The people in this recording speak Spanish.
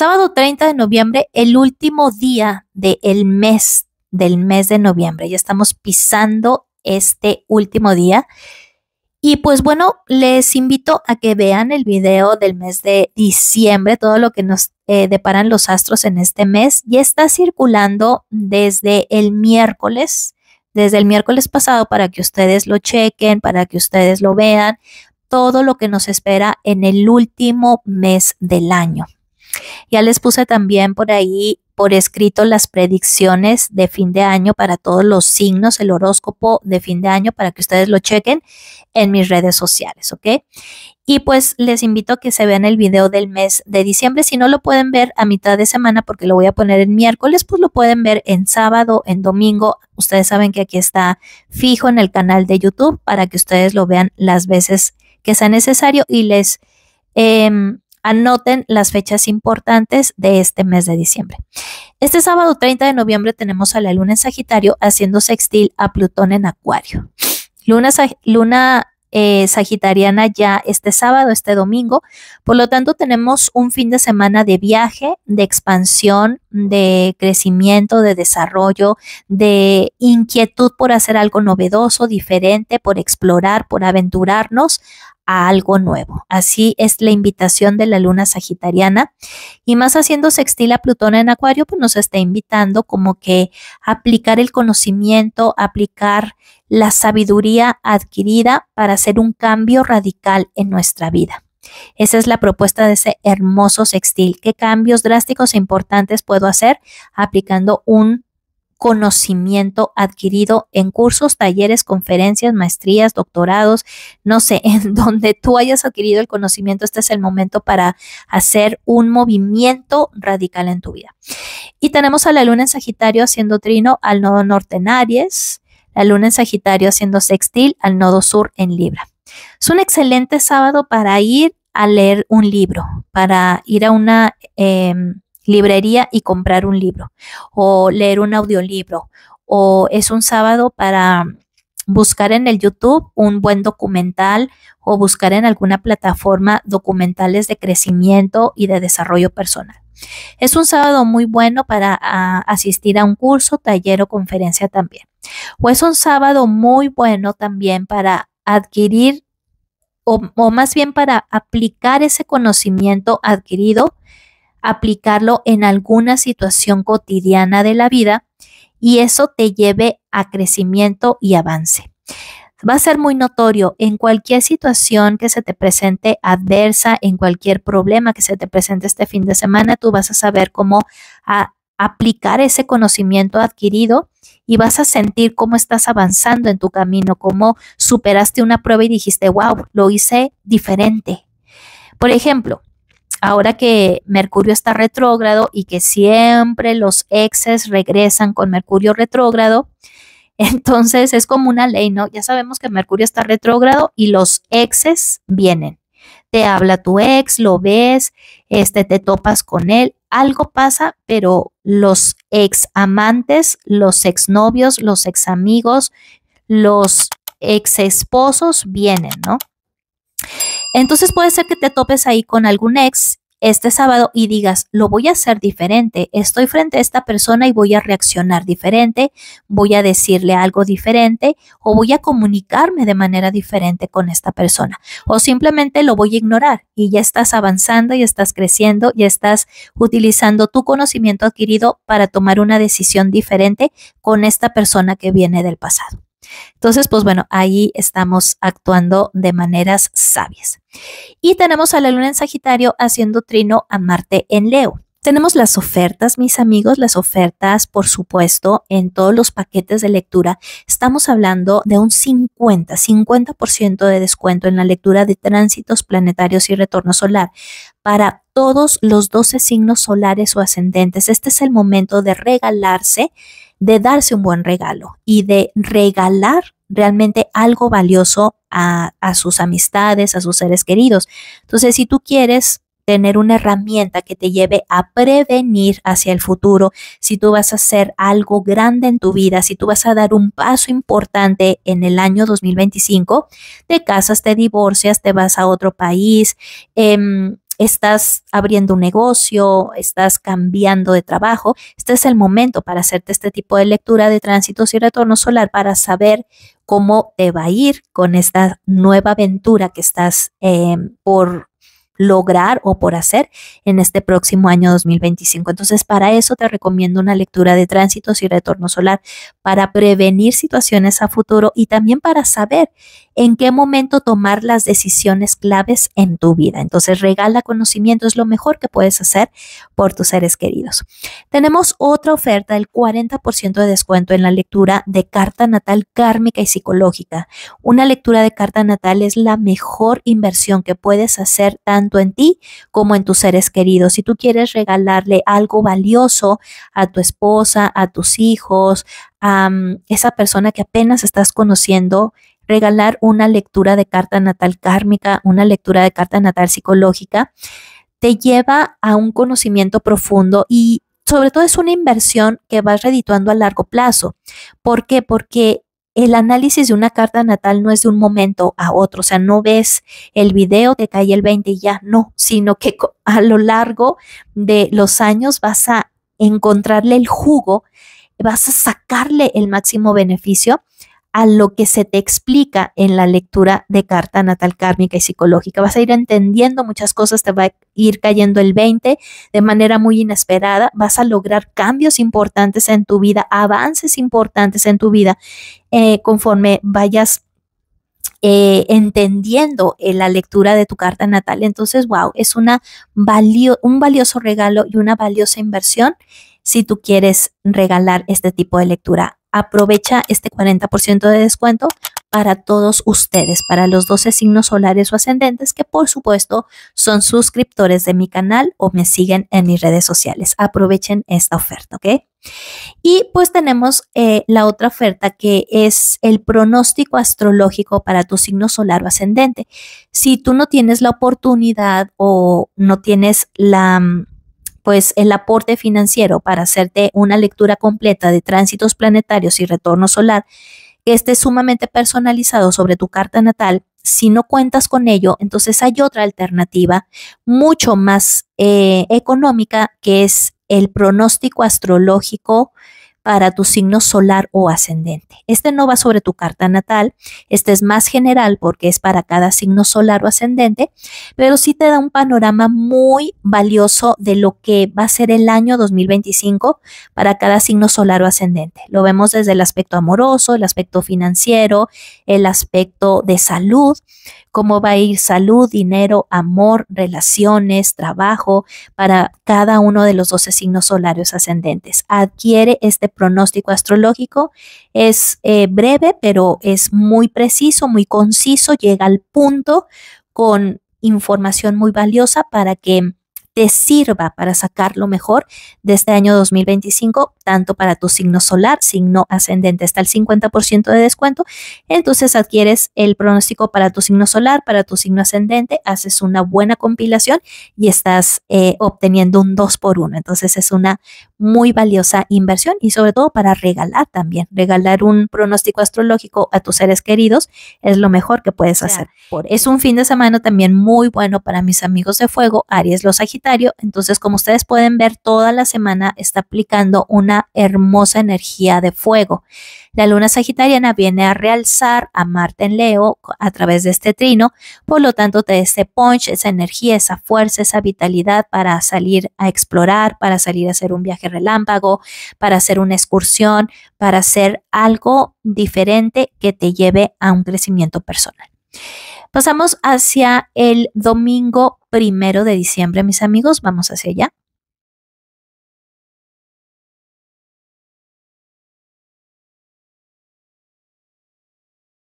Sábado 30 de noviembre, el último día del mes, del mes de noviembre. Ya estamos pisando este último día. Y pues bueno, les invito a que vean el video del mes de diciembre, todo lo que nos eh, deparan los astros en este mes. Ya está circulando desde el miércoles, desde el miércoles pasado para que ustedes lo chequen, para que ustedes lo vean, todo lo que nos espera en el último mes del año. Ya les puse también por ahí por escrito las predicciones de fin de año para todos los signos, el horóscopo de fin de año para que ustedes lo chequen en mis redes sociales, ¿ok? Y pues les invito a que se vean el video del mes de diciembre. Si no lo pueden ver a mitad de semana porque lo voy a poner en miércoles, pues lo pueden ver en sábado, en domingo. Ustedes saben que aquí está fijo en el canal de YouTube para que ustedes lo vean las veces que sea necesario y les... Em, Anoten las fechas importantes de este mes de diciembre. Este sábado 30 de noviembre tenemos a la luna en Sagitario haciendo sextil a Plutón en Acuario. Luna, luna eh, sagitariana ya este sábado, este domingo. Por lo tanto, tenemos un fin de semana de viaje, de expansión, de crecimiento, de desarrollo, de inquietud por hacer algo novedoso, diferente, por explorar, por aventurarnos a algo nuevo. Así es la invitación de la luna sagitariana. Y más haciendo sextil a Plutón en Acuario, pues nos está invitando como que aplicar el conocimiento, aplicar la sabiduría adquirida para hacer un cambio radical en nuestra vida. Esa es la propuesta de ese hermoso sextil. ¿Qué cambios drásticos e importantes puedo hacer aplicando un conocimiento adquirido en cursos, talleres, conferencias, maestrías, doctorados, no sé, en donde tú hayas adquirido el conocimiento, este es el momento para hacer un movimiento radical en tu vida. Y tenemos a la luna en Sagitario haciendo trino al nodo norte en Aries, la luna en Sagitario haciendo sextil al nodo sur en Libra. Es un excelente sábado para ir a leer un libro, para ir a una... Em, librería y comprar un libro o leer un audiolibro o es un sábado para buscar en el YouTube un buen documental o buscar en alguna plataforma documentales de crecimiento y de desarrollo personal. Es un sábado muy bueno para asistir a un curso, taller o conferencia también. O es un sábado muy bueno también para adquirir o, más bien para aplicar ese conocimiento adquirido aplicarlo en alguna situación cotidiana de la vida y eso te lleve a crecimiento y avance. Va a ser muy notorio en cualquier situación que se te presente adversa, en cualquier problema que se te presente este fin de semana, tú vas a saber cómo aplicar ese conocimiento adquirido y vas a sentir cómo estás avanzando en tu camino, cómo superaste una prueba y dijiste, wow, lo hice diferente. Por ejemplo, ahora que Mercurio está retrógrado y que siempre los exes regresan con Mercurio retrógrado, entonces es como una ley, ¿no? Ya sabemos que Mercurio está retrógrado y los exes vienen. Te habla tu ex, lo ves, este, te topas con él, algo pasa, pero los ex amantes, los ex novios, los ex amigos, los ex esposos vienen, ¿no? Entonces puede ser que te topes ahí con algún ex este sábado y digas, lo voy a hacer diferente, estoy frente a esta persona y voy a reaccionar diferente, voy a decirle algo diferente o voy a comunicarme de manera diferente con esta persona o simplemente lo voy a ignorar y ya estás avanzando y estás creciendo y estás utilizando tu conocimiento adquirido para tomar una decisión diferente con esta persona que viene del pasado. Entonces, pues bueno, ahí estamos actuando de maneras sabias. Y tenemos a la luna en Sagitario haciendo trino a Marte en Leo. Tenemos las ofertas, mis amigos, las ofertas, por supuesto, en todos los paquetes de lectura. Estamos hablando de un 50, 50% de descuento en la lectura de tránsitos planetarios y retorno solar para todos los 12 signos solares o ascendentes. Este es el momento de regalarse de darse un buen regalo y de regalar realmente algo valioso a, sus amistades, a sus seres queridos. Entonces, si tú quieres tener una herramienta que te lleve a prevenir hacia el futuro, si tú vas a hacer algo grande en tu vida, si tú vas a dar un paso importante en el año 2025, te casas, te divorcias, te vas a otro país, em, estás abriendo un negocio, estás cambiando de trabajo, este es el momento para hacerte este tipo de lectura de tránsitos y retorno solar para saber cómo te va a ir con esta nueva aventura que estás eh, por lograr o por hacer en este próximo año 2025. Entonces, para eso te recomiendo una lectura de tránsitos y retorno solar para prevenir situaciones a futuro y también para saber en qué momento tomar las decisiones claves en tu vida. Entonces, regala conocimiento, es lo mejor que puedes hacer por tus seres queridos. Tenemos otra oferta, el 40% de descuento en la lectura de carta natal kármica y psicológica. Una lectura de carta natal es la mejor inversión que puedes hacer tanto en ti como en tus seres queridos. Si tú quieres regalarle algo valioso a tu esposa, a tus hijos, a esa persona que apenas estás conociendo, regalar una lectura de carta natal kármica, una lectura de carta natal psicológica, te lleva a un conocimiento profundo y sobre todo es una inversión que vas redituando a largo plazo. ¿Por qué? Porque el análisis de una carta natal no es de un momento a otro, o sea, no ves el video, te cae el 20 y ya, no, sino que a lo largo de los años vas a encontrarle el jugo, vas a sacarle el máximo beneficio a lo que se te explica en la lectura de carta natal kármica y psicológica. Vas a ir entendiendo muchas cosas, te va a ir cayendo el 20 de manera muy inesperada, vas a lograr cambios importantes en tu vida, avances importantes en tu vida, eh, conforme vayas eh, entendiendo en la lectura de tu carta natal. Entonces, wow, es una un valioso regalo y una valiosa inversión si tú quieres regalar este tipo de lectura aprovecha este 40% de descuento para todos ustedes, para los 12 signos solares o ascendentes que por supuesto son suscriptores de mi canal o me siguen en mis redes sociales. Aprovechen esta oferta, ¿ok? Y pues tenemos eh, la otra oferta que es el pronóstico astrológico para tu signo solar o ascendente. Si tú no tienes la oportunidad o no tienes la pues el aporte financiero para hacerte una lectura completa de tránsitos planetarios y retorno solar que esté sumamente personalizado sobre tu carta natal, si no cuentas con ello, entonces hay otra alternativa mucho más eh, económica que es el pronóstico astrológico para tu signo solar o ascendente. Este no va sobre tu carta natal, este es más general porque es para cada signo solar o ascendente, pero sí te da un panorama muy valioso de lo que va a ser el año 2025 para cada signo solar o ascendente. Lo vemos desde el aspecto amoroso, el aspecto financiero, el aspecto de salud, cómo va a ir salud, dinero, amor, relaciones, trabajo para cada uno de los 12 signos solarios ascendentes. Adquiere este pronóstico astrológico, es eh, breve, pero es muy preciso, muy conciso, llega al punto con información muy valiosa para que te sirva para sacar lo mejor de este año 2025, tanto para tu signo solar, signo ascendente, está el 50% de descuento. Entonces adquieres el pronóstico para tu signo solar, para tu signo ascendente, haces una buena compilación y estás eh, obteniendo un 2 por 1. Entonces es una muy valiosa inversión y sobre todo para regalar también. Regalar un pronóstico astrológico a tus seres queridos es lo mejor que puedes hacer. Es un fin de semana también muy bueno para mis amigos de fuego, Aries, los Sagitarios entonces, como ustedes pueden ver, toda la semana está aplicando una hermosa energía de fuego. La luna sagitariana viene a realzar a Marte en Leo a través de este trino, por lo tanto te da ese punch, esa energía, esa fuerza, esa vitalidad para salir a explorar, para salir a hacer un viaje relámpago, para hacer una excursión, para hacer algo diferente que te lleve a un crecimiento personal. Pasamos hacia el domingo primero de diciembre, mis amigos. Vamos hacia allá.